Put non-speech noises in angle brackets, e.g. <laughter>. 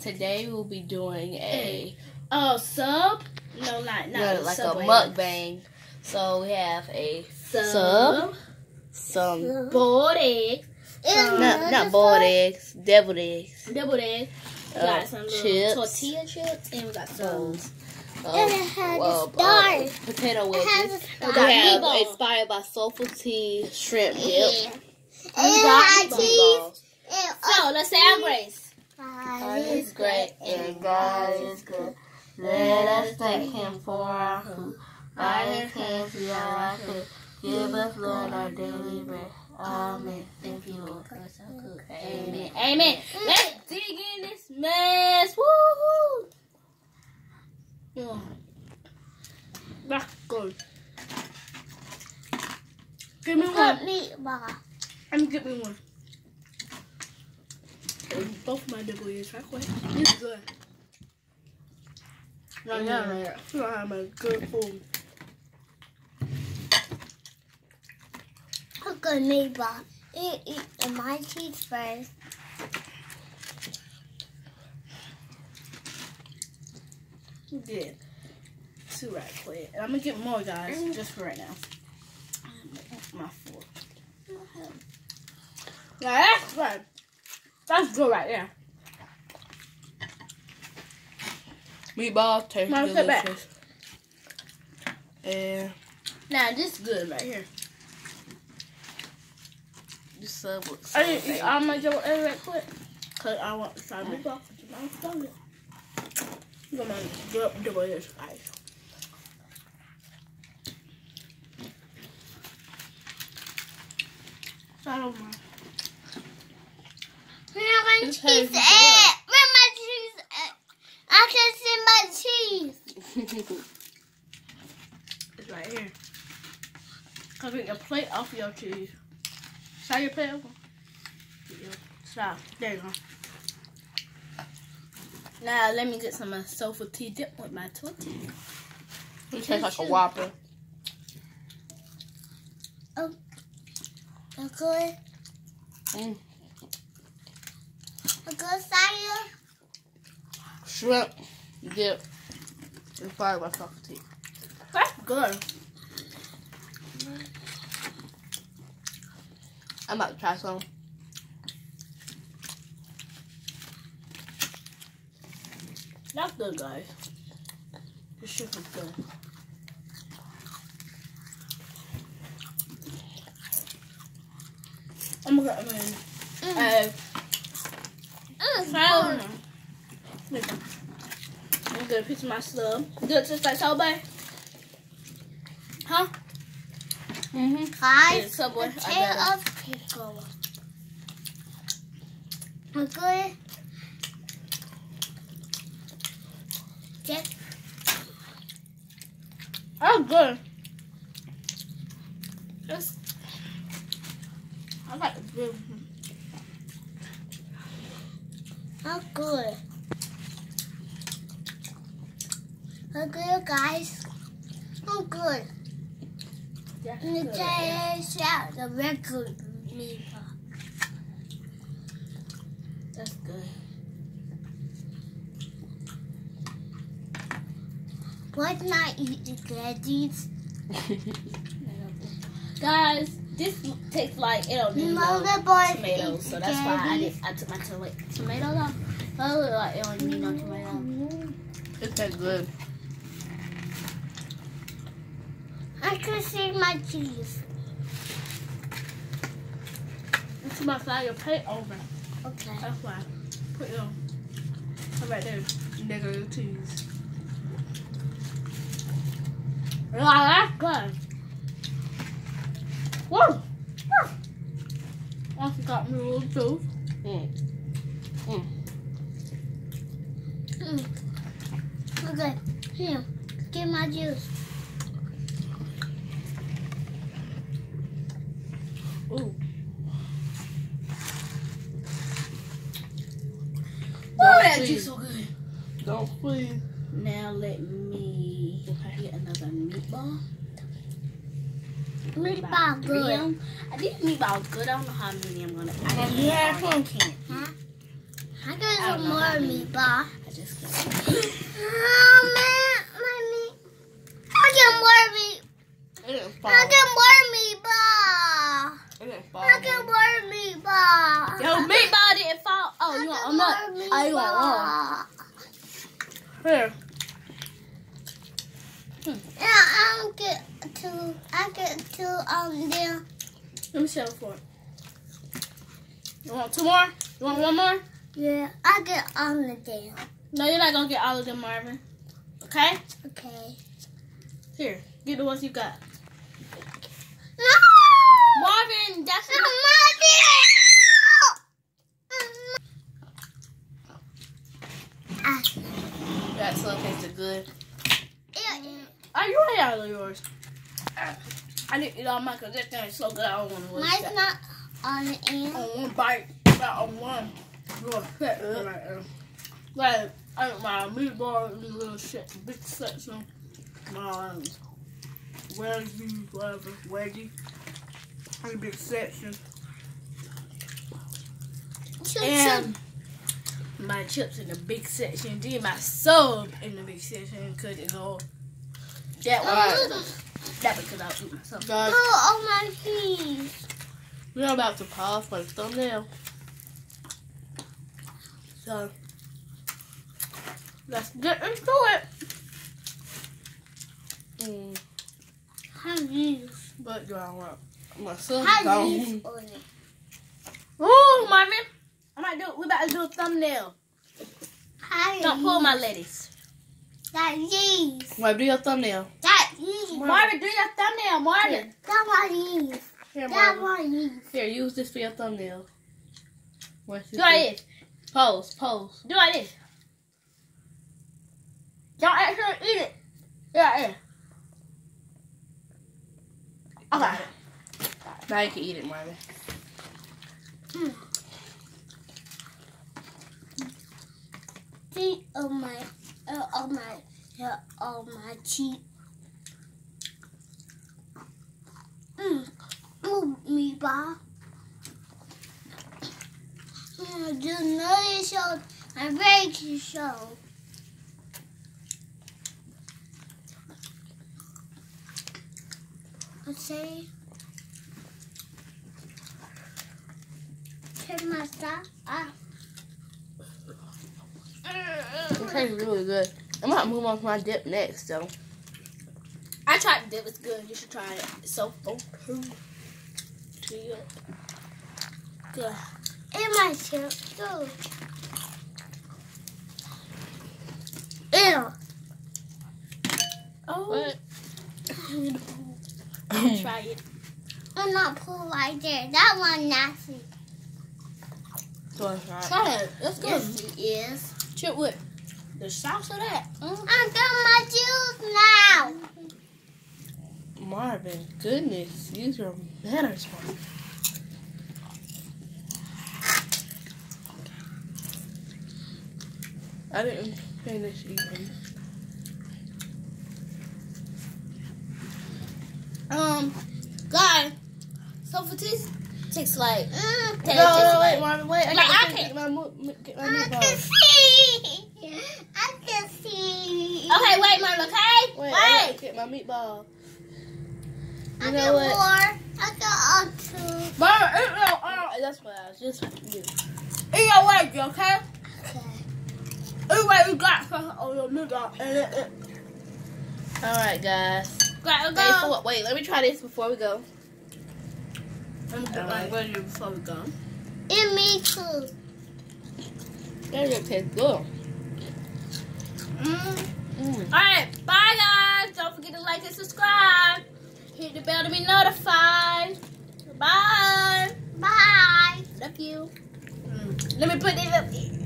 Today we'll be doing a Oh, sub? No, not not like Subway. a mukbang. So we have a sub, sub, some boiled egg, not not boiled eggs, deviled eggs, deviled eggs. We uh, got some chips, tortilla chips, and we got some. bowls, uh, And it has uh, star. uh, potato wedges. We We have inspired by Soulful T shrimp dip. Yeah. We And got it has cheese. And So let's say our grace. God is great and God is good. Let us thank Him for our food. By His hands we are our food. Give us, Lord, our daily bread. Amen. Thank you, Lord. That's so good. Amen. Amen. Let's dig in this mess. Woo hoo. That's good. Give me one. meatball. Let me get me one. And both my double ears right quick. This is good. Right now, I feel like I'm a good food. A good meatball. Eat, eat my cheese first. Yeah. Two right quick. And I'm gonna get more guys mm. just for right now. Mm. My fork. Now that's good. That's good right there. Meatball tastes Mom, sit back. delicious. And Now this good right here. this sub looks I so didn't eat good. all my double egg right quick. Cause I want to try meatball. Cause I'm starving. I'm gonna get up double egg ice. I don't mind. Where my cheese at? Where my cheese at? I can see my cheese. <laughs> It's right here. Come get your plate off your cheese. Slide your plate over. Yeah. Slide. There you go. Now let me get some uh, Soulful T dip with my tortilla. It tastes like a Whopper. A good, Mm. Good cider. Shrimp dip. Inspired by Soulful T. That's good. I'm about to try some. That's good, guys. This shit is good. I'm gonna get them in. Uh, Found I'm gonna piece of my slub. Good, just like Subway. Huh? Mm-hmm. Yeah, Guys, Subway. a tail of pickle. A good. Just Oh, good. It's, I got the good. A good. A good, guys. A good. That's the good. taste out the meatball. That's good. Why not eat the veggies? <laughs> Guys, this tastes like it don't need no Mother boy tomatoes, so that's why I did. I took my to- tomatoes off. So it look like it don't need no tomatoes. It tastes good. I can see my cheese. It's my slide your plate over. Okay. That's why. Put it on. Right there. Nigga cheese. Yeah, that's good. Whoa! I forgot me a little too. Mm. Okay. Here. Get my juice. Ooh. Oh, that juice so good. Don't please. Now let me get another meatball. Meatball good. I think meatball good. I don't know how many I'm gonna. I Yeah, can't. can't. Huh? I got some more how meatball. I just <gasps> Oh man, my meat. I get more meat. it didn't fall. I get more meatball. It didn't fall. I get more meatball. Yo, meatball didn't fall. Oh, I you get want? I'm not. more Oh, you want meatball. one? Here. Yeah, I get two. I get two um there. Let me settle for it. You want two more? You want one more? Yeah, I get on the there. No, you're not gonna get all of them, Marvin. Okay? Okay. Here, get the ones you got. No! Marvin, that's No, mommy! Ah, that still tasted good. yeah, yeah. Oh, you already out of yours. I didn't eat all mine because that thing is so good. I don't want to waste Mine's that. not on the end. On one bite, not on one. Little right there. Like, I ate my meatball in the little shit, big section. My um, wedgie, whatever, wedgie. In a big section. Choo And my chips in the big section. Then my sub in the big section because it's all that way. That because I'll eat myself. Guys, Oh, oh my cheese. we're about to pause for the thumbnail. So, let's get into it. Mm, Honey's. but do I want my son Honey's gone. on it. Ooh, Marvin. I might do. We about to do a thumbnail. Honey's. Don't pull my ladies. That cheese. Marvin, do your thumbnail. Marvin, do your thumbnail, Marvin. One cheese. Here, That Marvin. one cheese. Here, use this for your thumbnail. What's Do like this. Pose, pose. Do like this. Don't actually eat it. Yeah, yeah. Okay. Now you can eat it, Marvin. See, oh my, uh, oh my, uh, oh my cheek. Mm. Oh, meatball. Mm, do another show. I'm ready to show. Let's see. Turn my stuff. It tastes really good. I'm gonna move on to my dip next, though. I tried dip. It's good. You should try it. It's so good. Good. And my chip too. Ew. Oh. What? <laughs> Try it. I'm not pull right there. That one nasty. Try it. That's good. Yes, it is. Chip with the sauce of that. Mm. I'm done my juice now. Marvin, goodness, use your manners, Marvin. I didn't finish eating. Um, guys. So for this, takes like. Mm, No, no, wait, like- wait. I Like, gotta I get can't- my, get my I can see. I can see. Okay, wait, mom. Okay. Wait, I Wait. gotta get my meatball. I You got know what? more. I got all two. Marvin, eat your, that's what I was just about to do. Eat your way, okay? Okay. Eat what you got for oh, your meatball. And it, it. All right, guys. Gotta Wait, for what? Wait, let me try this before we go. Let me get my ready before we go. And me too. That really tastes good. Mm. Mm. Alright, bye guys. Don't forget to like and subscribe. Hit the bell to be notified. Bye. Bye. Love you. Let me put it up.